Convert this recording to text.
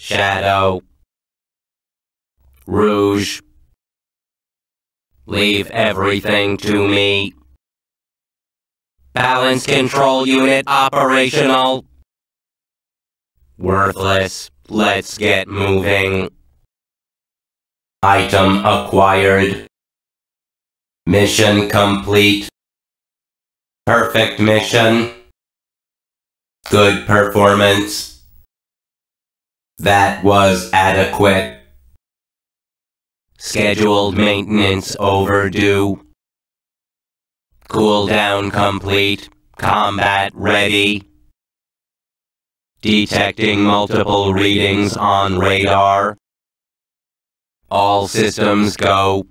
Shadow. Rouge. Leave everything to me. Balance control unit operational. Worthless. Let's get moving. Item acquired. Mission complete. Perfect mission. Good performance. That was adequate. Scheduled maintenance overdue. Cooldown complete. Combat ready. Detecting multiple readings on radar. All systems go.